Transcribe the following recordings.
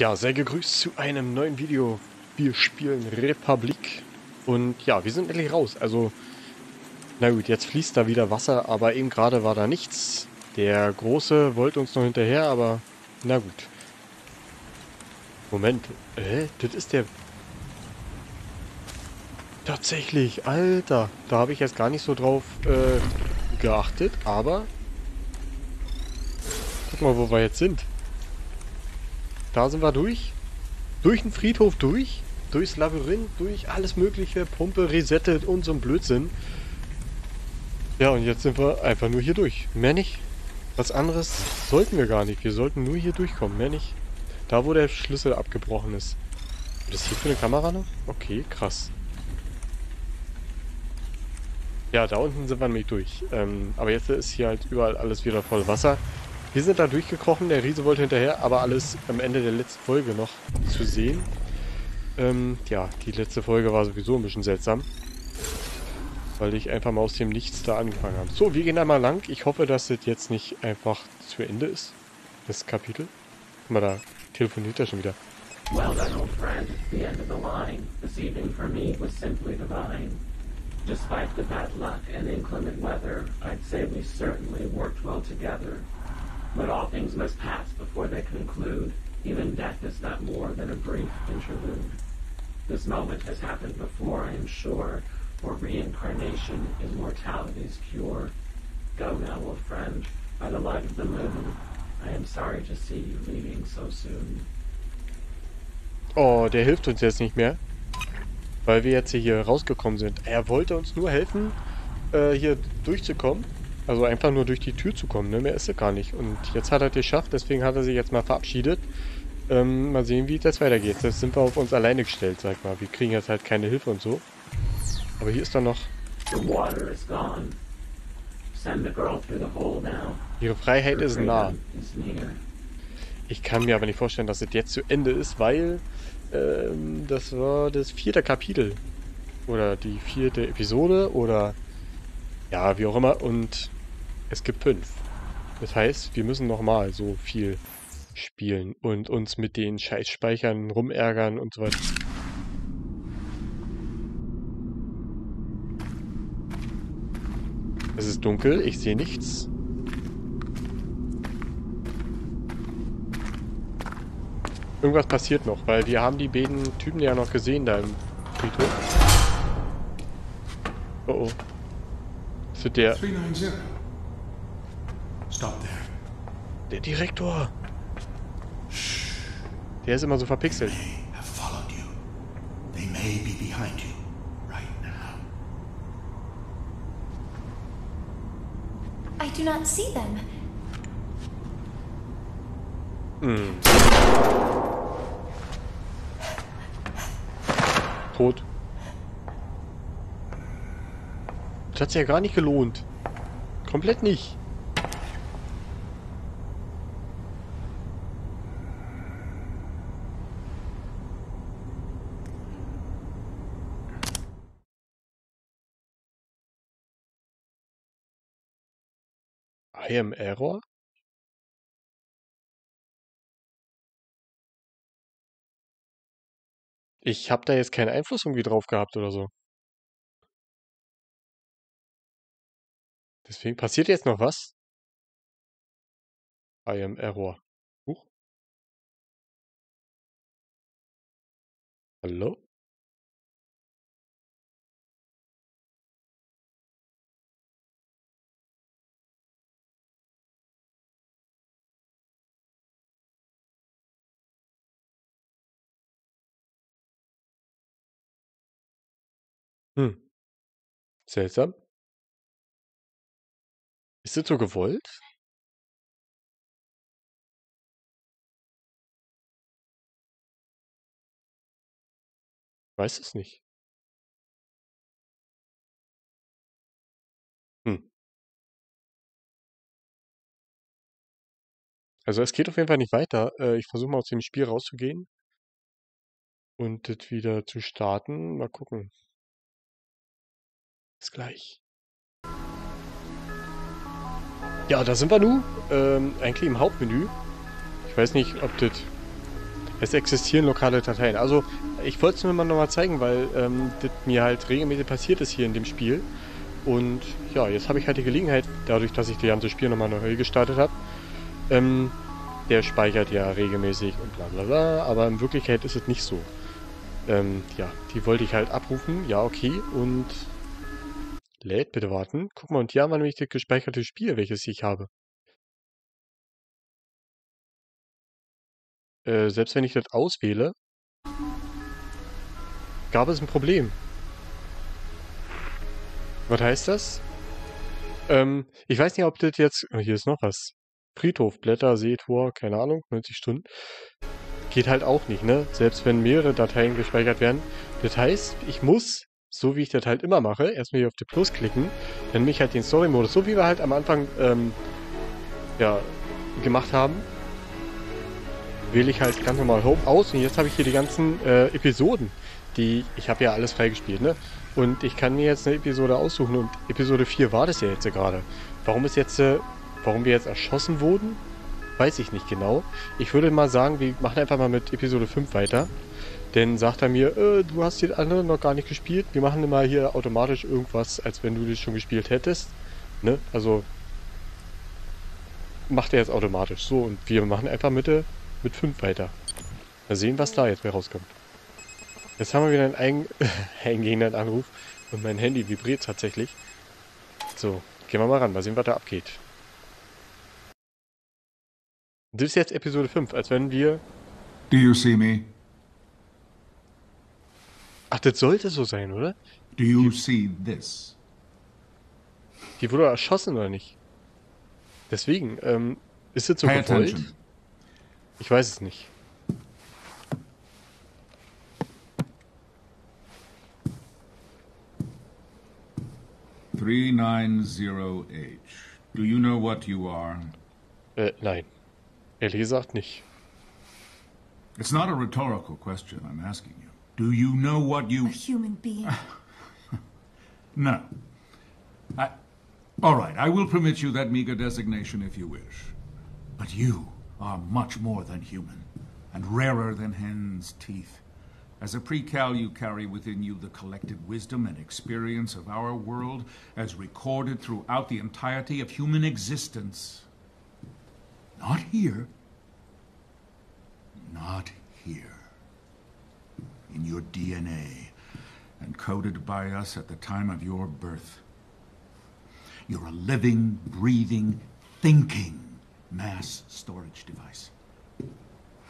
Ja, sehr gegrüßt zu einem neuen Video. Wir spielen Republik. Und ja, wir sind endlich raus. Also, na gut, jetzt fließt da wieder Wasser, aber eben gerade war da nichts. Der Große wollte uns noch hinterher, aber na gut. Moment, äh, das ist der... Tatsächlich, Alter. Da habe ich jetzt gar nicht so drauf äh, geachtet, aber... Guck mal, wo wir jetzt sind. Da sind wir durch. Durch den Friedhof durch. Durchs Labyrinth, durch alles mögliche. Pumpe resettet und so ein Blödsinn. Ja, und jetzt sind wir einfach nur hier durch. Mehr nicht. Was anderes sollten wir gar nicht. Wir sollten nur hier durchkommen. Mehr nicht. Da, wo der Schlüssel abgebrochen ist. Was ist hier für eine Kamera noch? Okay, krass. Ja, da unten sind wir nämlich durch. Ähm, aber jetzt ist hier halt überall alles wieder voll Wasser. Wir sind da durchgekrochen, der Riese wollte hinterher, aber alles am Ende der letzten Folge noch zu sehen. Ähm, ja, die letzte Folge war sowieso ein bisschen seltsam. Weil ich einfach mal aus dem Nichts da angefangen habe. So, wir gehen einmal lang. Ich hoffe, dass das jetzt nicht einfach zu Ende ist. Das Kapitel. Guck mal, da telefoniert er schon wieder. Well done, old friend. The end of the line. This evening for me was simply divine. Despite the bad luck and inclement weather, I'd say we certainly worked well together. But all things must pass before they conclude. Even death is not more than a brief interlude. This moment has happened before, I am sure, for reincarnation is mortality's cure. Go now, old friend, by the light of the moon. I am sorry to see you leaving so soon. Oh, der hilft uns jetzt nicht mehr. Weil wir jetzt hier rausgekommen sind. Er wollte uns nur helfen, äh, hier durchzukommen. Also einfach nur durch die Tür zu kommen, ne? Mehr ist er gar nicht. Und jetzt hat er es geschafft, deswegen hat er sich jetzt mal verabschiedet. Ähm, mal sehen, wie das weitergeht. Das sind wir auf uns alleine gestellt, sag mal. Wir kriegen jetzt halt keine Hilfe und so. Aber hier ist dann noch... Ihre Freiheit ist nah. Ich kann mir aber nicht vorstellen, dass es jetzt zu Ende ist, weil ähm, das war das vierte Kapitel. Oder die vierte Episode oder ja, wie auch immer. Und es gibt fünf. Das heißt, wir müssen nochmal so viel spielen und uns mit den Scheißspeichern rumärgern und so weiter. Es ist dunkel, ich sehe nichts. Irgendwas passiert noch, weil wir haben die beiden Typen ja noch gesehen da im Friedhof. Oh oh. Ist der... 390. Stop there. Der Direktor. Der ist immer so verpixelt. They may be behind you right now. I do not see them. Hm. Tot. Das hat sich ja gar nicht gelohnt. Komplett nicht. Am Error? Ich habe da jetzt keinen Einfluss irgendwie drauf gehabt oder so. Deswegen passiert jetzt noch was? I am Error. Huch. Hallo? Hm. Seltsam. Ist das so gewollt? Weiß es nicht. Hm. Also es geht auf jeden Fall nicht weiter. Äh, ich versuche mal aus dem Spiel rauszugehen. Und das wieder zu starten. Mal gucken. Bis gleich. Ja, da sind wir nun. Ähm, eigentlich im Hauptmenü. Ich weiß nicht, ob das Es existieren lokale Dateien. Also, ich wollte es mir mal nochmal zeigen, weil ähm, das mir halt regelmäßig passiert ist hier in dem Spiel. Und ja, jetzt habe ich halt die Gelegenheit, dadurch, dass ich das ganze Spiel nochmal neu gestartet habe. Ähm, der speichert ja regelmäßig und bla bla bla, aber in Wirklichkeit ist es nicht so. Ähm, ja, die wollte ich halt abrufen. Ja, okay. Und lädt, bitte warten. Guck mal, und hier haben wir nämlich das gespeicherte Spiel, welches ich habe. Äh, selbst wenn ich das auswähle, gab es ein Problem. Was heißt das? Ähm, ich weiß nicht, ob das jetzt... Oh, hier ist noch was. Friedhof, Blätter, Seetor, keine Ahnung, 90 Stunden. Geht halt auch nicht, ne? Selbst wenn mehrere Dateien gespeichert werden. Das heißt, ich muss, so wie ich das halt immer mache, erstmal hier auf die Plus klicken, dann mich halt den Story-Modus, so wie wir halt am Anfang, ähm, ja, gemacht haben, wähle ich halt ganz normal Home aus und jetzt habe ich hier die ganzen äh, Episoden, die, ich habe ja alles freigespielt, ne? Und ich kann mir jetzt eine Episode aussuchen und Episode 4 war das ja jetzt gerade. Warum ist jetzt, äh, warum wir jetzt erschossen wurden, weiß ich nicht genau. Ich würde mal sagen, wir machen einfach mal mit Episode 5 weiter. Denn sagt er mir, äh, du hast die andere noch gar nicht gespielt. Wir machen immer hier automatisch irgendwas, als wenn du das schon gespielt hättest. Ne? Also macht er jetzt automatisch. So, und wir machen einfach mit, mit 5 weiter. Mal sehen, was da jetzt mehr rauskommt. Jetzt haben wir wieder einen eingehenden Anruf und mein Handy vibriert tatsächlich. So, gehen wir mal ran, mal sehen, was da abgeht. Das ist jetzt Episode 5, als wenn wir... Do you see me? Ach, das sollte so sein, oder? Do you see this? Die wurde erschossen, oder nicht? Deswegen, ähm, ist das so Pay gewollt? attention. Ich weiß es nicht. Three nine zero H. Do you know what you are? Äh, nein. Ehrlich gesagt nicht. It's not a rhetorical question I'm asking you. Do you know what you... A human being. No. I... All right, I will permit you that meager designation if you wish. But you are much more than human, and rarer than hen's teeth. As a precal, you carry within you the collected wisdom and experience of our world as recorded throughout the entirety of human existence. Not here. Not here. In your DNA, encoded by us at the time of your birth. You're a living, breathing, thinking mass storage device.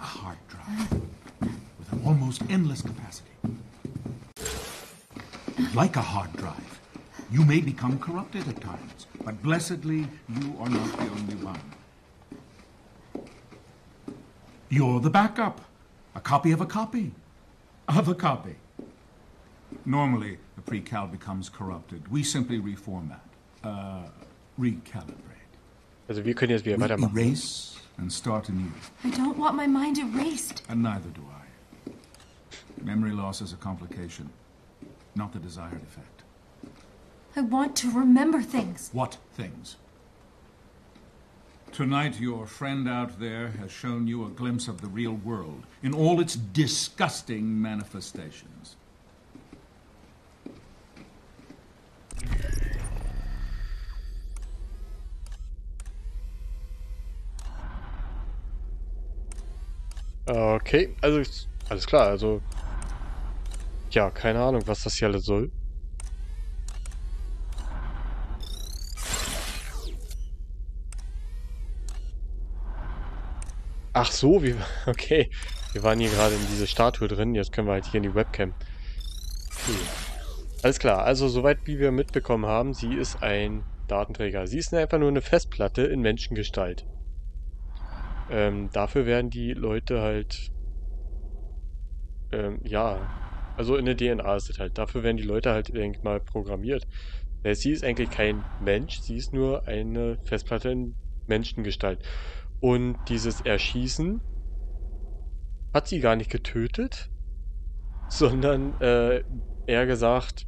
A hard drive with an almost endless capacity. Like a hard drive, you may become corrupted at times, but blessedly, you are not the only one. You're the backup, a copy of a copy of a copy. Normally, the pre-cal becomes corrupted. We simply reformat, uh, recalibrate. Also wir können jetzt wieder We weitermachen. erase and start anew, I don't want my mind erased. and neither do I. Memory loss is a complication, not the desired effect. I want to remember things. What things? Tonight, your friend out there has shown you a glimpse of the real world in all its disgusting manifestations. Okay, also alles klar, also ja, keine Ahnung, was das hier alles soll. Ach so, wir, okay. Wir waren hier gerade in diese Statue drin, jetzt können wir halt hier in die Webcam. Okay. Alles klar, also soweit wie wir mitbekommen haben, sie ist ein Datenträger. Sie ist einfach nur eine Festplatte in Menschengestalt. Ähm, dafür werden die Leute halt, ähm, ja, also in der DNA ist es halt, dafür werden die Leute halt, denke ich mal, programmiert. Äh, Sie ist eigentlich kein Mensch, sie ist nur eine Festplatte in Menschengestalt. Und dieses Erschießen hat sie gar nicht getötet, sondern äh, eher gesagt,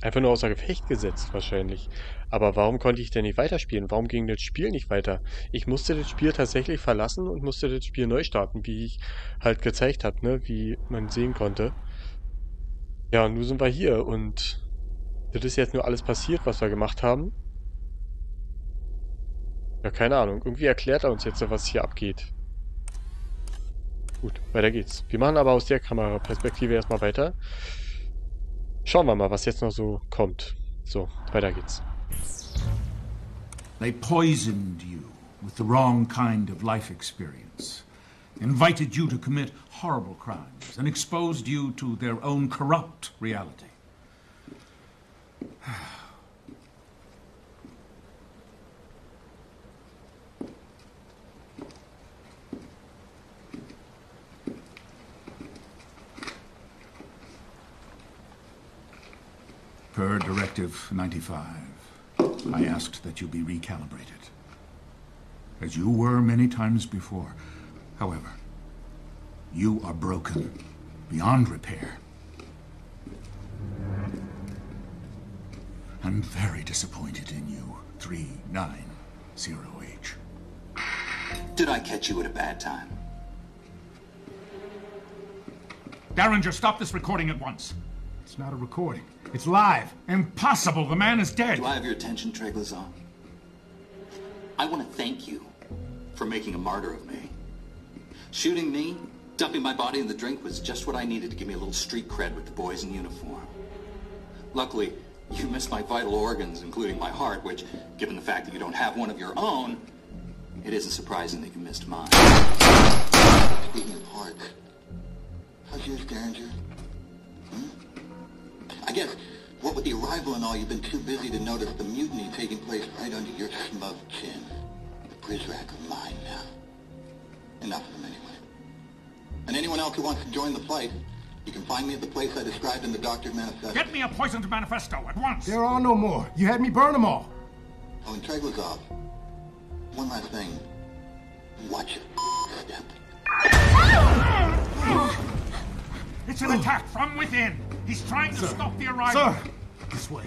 einfach nur außer Gefecht gesetzt wahrscheinlich. Aber warum konnte ich denn nicht weiterspielen? Warum ging das Spiel nicht weiter? Ich musste das Spiel tatsächlich verlassen und musste das Spiel neu starten, wie ich halt gezeigt habe, ne? Wie man sehen konnte. Ja, und nun sind wir hier und das ist jetzt nur alles passiert, was wir gemacht haben. Ja, keine Ahnung. Irgendwie erklärt er uns jetzt, was hier abgeht. Gut, weiter geht's. Wir machen aber aus der Kameraperspektive erstmal weiter. Schauen wir mal, was jetzt noch so kommt. So, weiter geht's. They poisoned you with the wrong kind of life experience, invited you to commit horrible crimes, and exposed you to their own corrupt reality. Per Directive 95, I asked that you be recalibrated. As you were many times before. However, you are broken beyond repair. I'm very disappointed in you, 390H. Did I catch you at a bad time? Derringer, stop this recording at once. It's not a recording. It's live. Impossible. The man is dead. Do I have your attention, Treglazon? I want to thank you for making a martyr of me. Shooting me, dumping my body in the drink was just what I needed to give me a little street cred with the boys in uniform. Luckily, you missed my vital organs, including my heart, which, given the fact that you don't have one of your own, it isn't surprising that you missed mine. Speaking of hearts, how's yours, Derringer? Hmm? I guess, what with the arrival and all, you've been too busy to notice the mutiny taking place right under your smug chin. The Prizrak of mine now. Enough of them anyway. And anyone else who wants to join the fight, you can find me at the place I described in the doctor's manifesto. Get me a poisoned manifesto at once. There are no more. You had me burn them all. Oh, and Treglazov, one last thing. Watch your step. It's an attack from within. He's trying to stop the arrival. Sir, this way.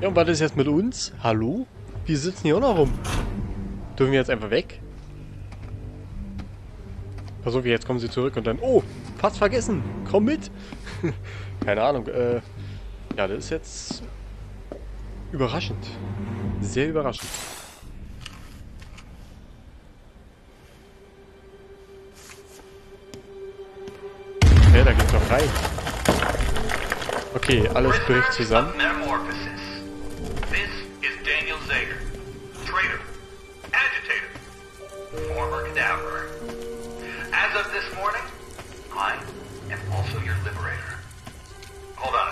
Ja, und was ist jetzt mit uns? Hallo? Wir sitzen hier auch noch rum. Dürfen wir jetzt einfach weg? Pass auf, jetzt kommen sie zurück und dann... Oh, fast vergessen. Komm mit. Keine Ahnung. Äh, ja, das ist jetzt... Überraschend. Sehr überraschend.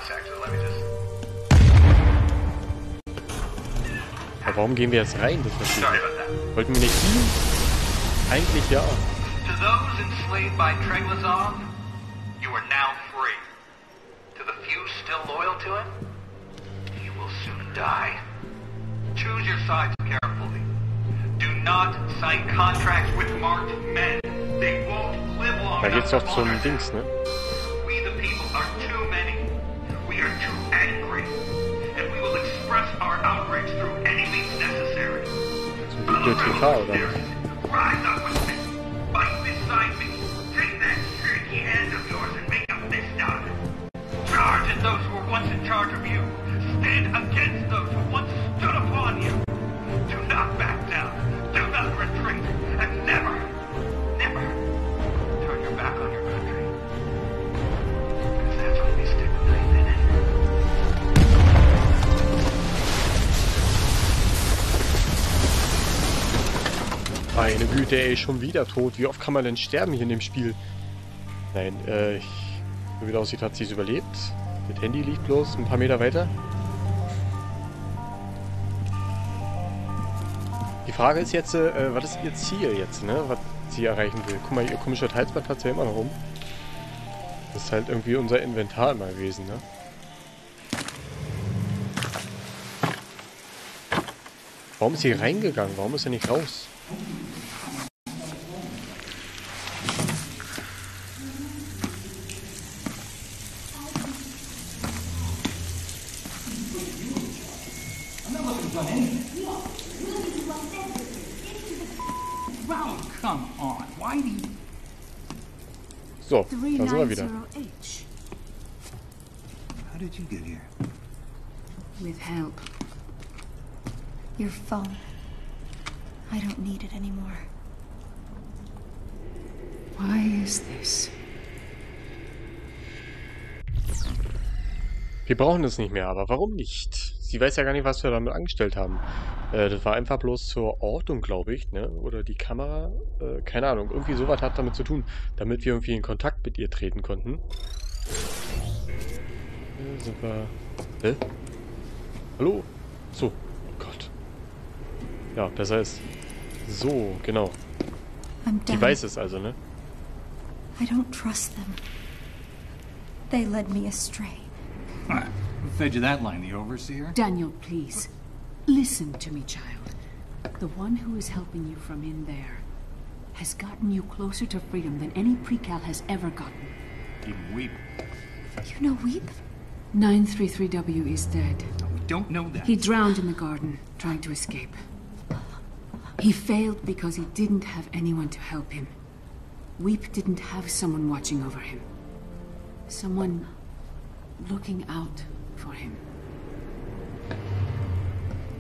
Sec, so let me just... Aber warum gehen wir jetzt rein? Das verstehe ich. Wollten wir nicht fliehen? Eigentlich ja. To those enslaved by Treglazov, are now free. To the few still loyal to him, you will soon die. Choose your sides carefully. Do not sign contracts with marked men. They won't live long Da geht's doch zum. Dings, ne? We the people are too many. We are too angry. And we will express our outrage through any means necessary. Zum Bibliothekar, oder? Rise up charge of you. Stand against those who once stood upon you. Do not back down. Do not retreat. And never, never turn your back on your country. Because that's when we stick knife in it. Meine Güte, ey, schon wieder tot. Wie oft kann man denn sterben hier in dem Spiel? Nein, äh, ich, so wie das aussieht, hat sie es überlebt. Das Handy liegt bloß ein paar Meter weiter. Die Frage ist jetzt, äh, was ist ihr Ziel jetzt, ne? Was sie erreichen will. Guck mal, ihr komischer Halsband hat sie ja immer noch rum. Das ist halt irgendwie unser Inventar immer gewesen, ne? Warum ist sie reingegangen? Warum ist er nicht raus? done anything. Come on. Why do you... So, da sind wir wieder. How did you get here? With help. Your phone. I don't need it anymore. Why is this? Wir brauchen es nicht mehr, aber warum nicht? Sie weiß ja gar nicht, was wir damit angestellt haben. Äh, das war einfach bloß zur Ortung, glaube ich, ne? Oder die Kamera, äh, keine Ahnung. Irgendwie sowas hat damit zu tun, damit wir irgendwie in Kontakt mit ihr treten konnten. Äh, sind wir... Hä? Hallo? So. Oh Gott. Ja, besser ist. So, genau. Die weiß es also, ne? I don't trust them. They led me astray. Who fed you that line, the overseer? Daniel, please. Listen to me, child. The one who is helping you from in there has gotten you closer to freedom than any precal has ever gotten. Even weep. You know Weep? 933W is dead. We don't know that. He drowned in the garden, trying to escape. He failed because he didn't have anyone to help him. Weep didn't have someone watching over him. Someone looking out for him.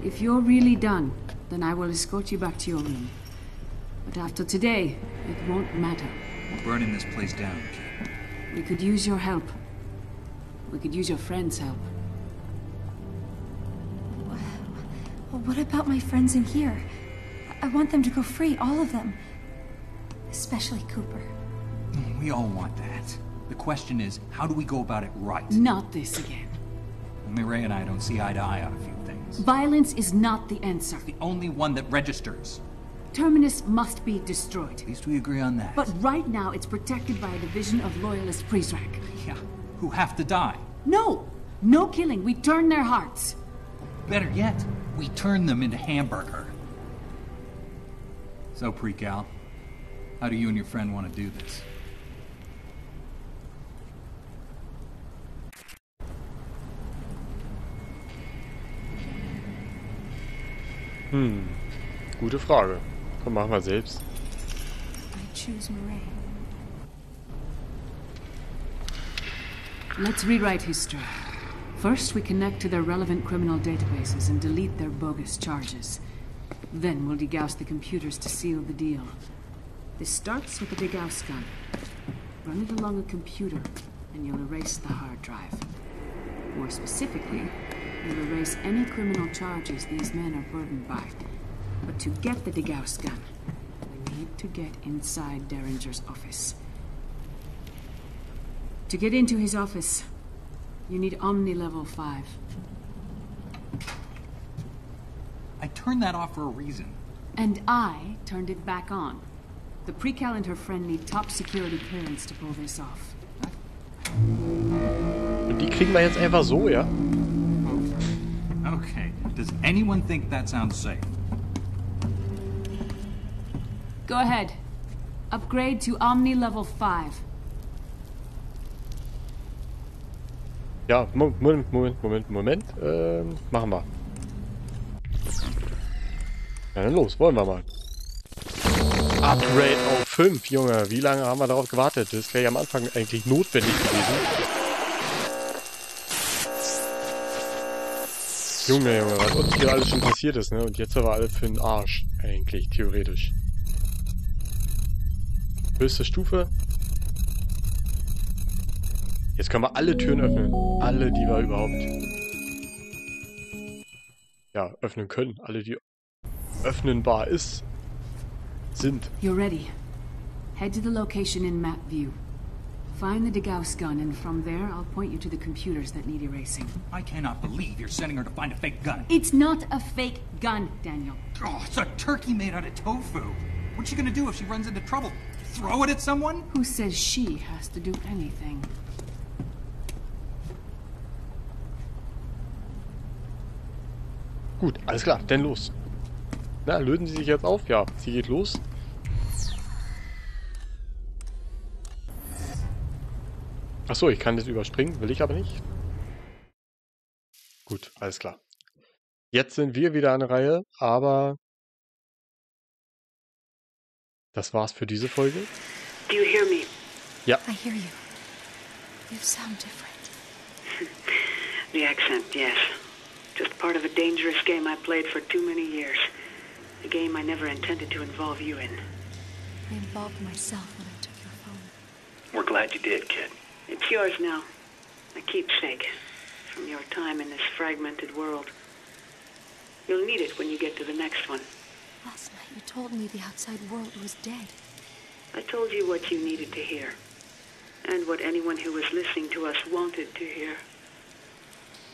If you're really done, then I will escort you back to your room. But after today, it won't matter. We're burning this place down, kid. We could use your help. We could use your friends' help. Well, what about my friends in here? I I want them to go free, all of them. Especially Cooper. We all want that. The question is, how do we go about it right? Not this again. Mireille and I don't see eye to eye on a few things. Violence is not the answer. The only one that registers. Terminus must be destroyed. At least we agree on that. But right now, it's protected by a division of loyalist Priestrak. Yeah, who have to die. No! No killing. We turn their hearts. Better yet, we turn them into hamburger. So, Precal, how do you and your friend want to do this? Hm. Gute Frage. Komm, machen wir selbst. I choose Murray. Let's rewrite history. First, we connect to their relevant criminal databases and delete their bogus charges. Then we'll degauss the computers to seal the deal. This starts with the degauss gun. Run it along a computer, and you'll erase the hard drive. More specifically, you'll erase any criminal charges these men are burdened by. But to get the degauss gun, we need to get inside Derringer's office. To get into his office, you need Omni Level 5. I turned that off for a reason. And I turned it back on. The Precal and her friend need top security clearance to pull this off. Und die kriegen wir jetzt einfach so, ja? Okay, does anyone think that sounds safe? Go ahead. Upgrade to Omni Level 5. Ja, Mo- Moment, Moment, Moment, Moment. Ähm, machen wir. Ja, dann los, wollen wir mal. Upgrade auf 5, Junge. Wie lange haben wir darauf gewartet? Das wäre ja am Anfang eigentlich notwendig gewesen. Junge, Junge, was uns hier alles schon passiert ist, ne? Und jetzt aber alles für den Arsch, eigentlich, theoretisch. Höchste Stufe. Jetzt können wir alle Türen öffnen. Alle, die wir überhaupt ja, öffnen können. Alle, die öffnenbar ist, sind. You're ready. Head to the location in map view. Find the Degauss gun, and from there, I'll point you to the computers that need erasing. I cannot believe you're sending her to find a fake gun. It's not a fake gun, Daniel. Oh, it's a turkey made out of tofu. What's she gonna do if she runs into trouble? Throw it at someone? Who says she has to do anything? Gut, alles klar, denn los. Na, lösen Sie sich jetzt auf? Ja, sie geht los. Achso, ich kann das überspringen, will ich aber nicht. Gut, alles klar. Jetzt sind wir wieder an der Reihe, aber das war's für diese Folge. Do you hear me? Ja. I hear you. You sound different. The accent, yes. Just part of a dangerous game I played for too many years. A game I never intended to involve you in. I involved myself when I took your phone. We're glad you did, kid. It's yours now. A keepsake from your time in this fragmented world. You'll need it when you get to the next one. Last night you told me the outside world was dead. I told you what you needed to hear. And what anyone who was listening to us wanted to hear.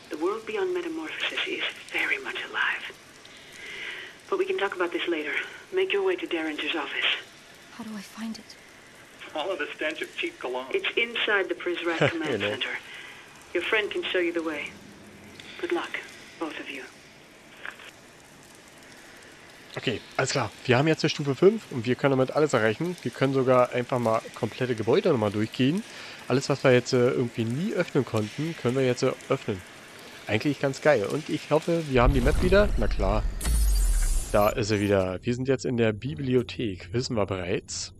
The world beyond metamorphosis is very much alive. But we can talk about this later. Make your way to Derringer's office. How do I find it? Follow the stench of cheap cologne. It's inside the Prizrak Command You know. Center. Your friend can show you the way. Good luck, both of you. Okay, alles klar. Wir haben jetzt eine Stufe 5 und wir können damit alles erreichen. Wir können sogar einfach mal komplette Gebäude nochmal durchgehen. Alles, was wir jetzt äh, irgendwie nie öffnen konnten, können wir jetzt äh, öffnen. Eigentlich ganz geil. Und ich hoffe, wir haben die Map wieder. Na klar. Da ist sie wieder. Wir sind jetzt in der Bibliothek. Wissen wir bereits.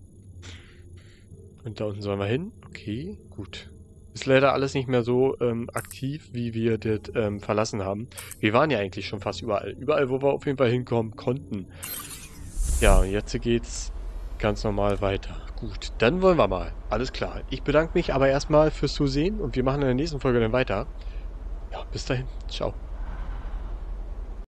Und da unten sollen wir hin. Okay, gut. Ist leider alles nicht mehr so ähm, aktiv, wie wir das ähm, verlassen haben. Wir waren ja eigentlich schon fast überall. Überall, wo wir auf jeden Fall hinkommen konnten. Ja, und jetzt geht's ganz normal weiter. Gut, dann wollen wir mal. Alles klar. Ich bedanke mich aber erstmal fürs Zusehen und wir machen in der nächsten Folge dann weiter. Ja, bis dahin. Ciao.